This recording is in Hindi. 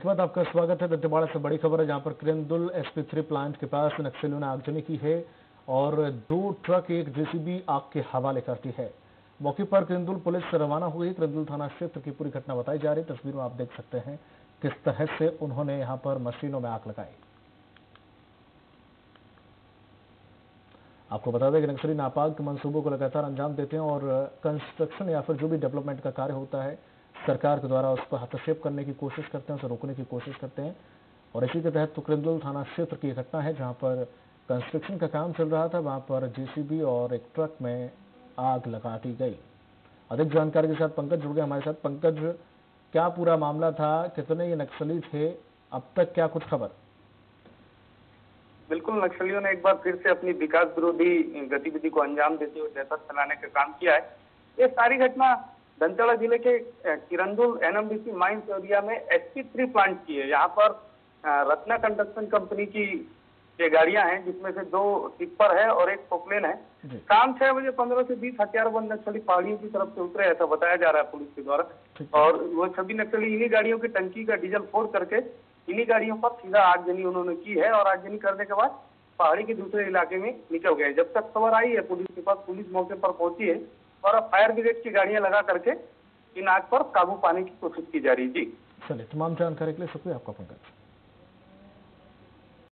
बाद आपका स्वागत है। दंतेवाड़ा से बड़ी खबर है, जहाँ पर किरंदुल एसपी थ्री प्लांट के पास नक्सलियों ने आगजनी की है और दो ट्रक एक जेसीबी आग के हवाले करती है। मौके पर किरंदुल पुलिस रवाना हुई। किरंदुल थाना क्षेत्र की पूरी घटना बताई जा रही। तस्वीर में आप देख सकते हैं किस तरह से उन्होंने यहाँ पर मशीनों में आग लगाई। आपको बता दें कि नक्सली नापाक मंसूबों को लगातार अंजाम देते हैं और कंस्ट्रक्शन या फिर जो भी डेवलपमेंट का कार्य होता है सरकार के द्वारा उस पर हस्तक्षेप करने की कोशिश करते हैं, उसे रोकने की कोशिश करते हैं। और इसी के तहत तुकरंदुल थाना क्षेत्र की घटना है, जहाँ पर कंस्ट्रक्शन का काम चल रहा था, वहाँ पर जेसीबी और एक ट्रक में आग लगा दी गई। अधिक जानकारी के साथ पंकज जुड़ गए हमारे साथ। पंकज, क्या पूरा मामला था? कितने ये नक्सली थे? अब तक क्या कुछ खबर? बिल्कुल, नक्सलियों ने एक बार फिर से अपनी विकास विरोधी गतिविधि को अंजाम देते हुए दहशत फैलाने का काम किया है। ये सारी घटना दंतेवाड़ा ज़िले के किरंदुल एनएमडीसी माइंस एरिया में एसपी थ्री प्लांट की है। यहाँ पर रत्ना कंस्ट्रक्शन कंपनी की ये गाड़ियाँ हैं जिसमें से दो टिप्पर है और एक पोकलेन है। शाम छह बजे पंद्रह से बीस हथियारबंद नक्सली पहाड़ियों की तरफ़ से उतरे ऐसा बताया जा रहा है पुलिस के द्वारा। और वो सभी नक्सली इन्हीं गाड़ियों की टंकी का डीजल फोड़ करके इन्हीं गाड़ियों पर सीधा आगजनी उन्होंने की है और आगजनी करने के बाद पहाड़ी के दूसरे इलाके में निकल गए जब तक खबर आई है पुलिस के पास पुलिस मौके पर पहुँची है और फायर ब्रिगेड की गाड़ियाँ लगा करके इन आग पर काबू पाने की कोशिश की जा रही जी। चलिए, तमाम जानकारी के लिए शुक्रिया आपका पंकज।